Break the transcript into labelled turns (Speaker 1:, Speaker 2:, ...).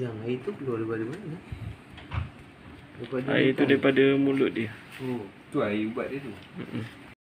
Speaker 1: Yang air tu keluar daripada mana? Daripada
Speaker 2: air tu daripada mulut dia.
Speaker 1: Oh,
Speaker 3: tu air ubat dia tu.
Speaker 2: Mm -mm.